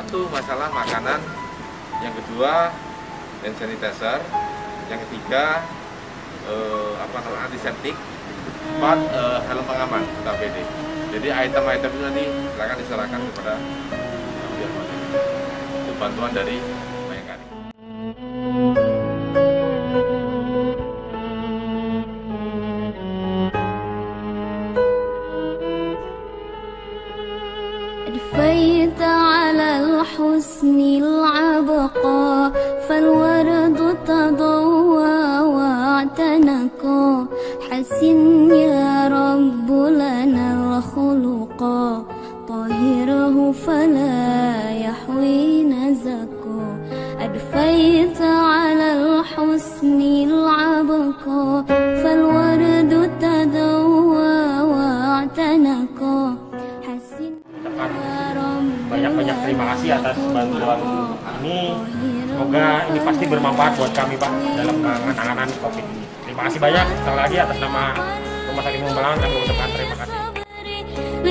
satu masalah makanan, yang kedua hand sanitizer, yang ketiga eh, apa namanya antiseptik, empat eh, helm pengaman APD. Jadi item-item itu nanti silakan diserahkan kepada Itu bantuan dari أدفيت على الحسن العبقى فالورد تضوى واعتنقا حسن يا رب لنا الخلقا طهره فلا يحوي نزكا أدفيت على الحسن mengucapkan banyak-banyak terima kasih atas bantuan ini. Semoga ini pasti bermanfaat buat kami Pak dalam penanganan COVID ini. Terima kasih banyak sekali lagi atas nama Rumah Sakit Mumbalang dan Rumah Terima kasih.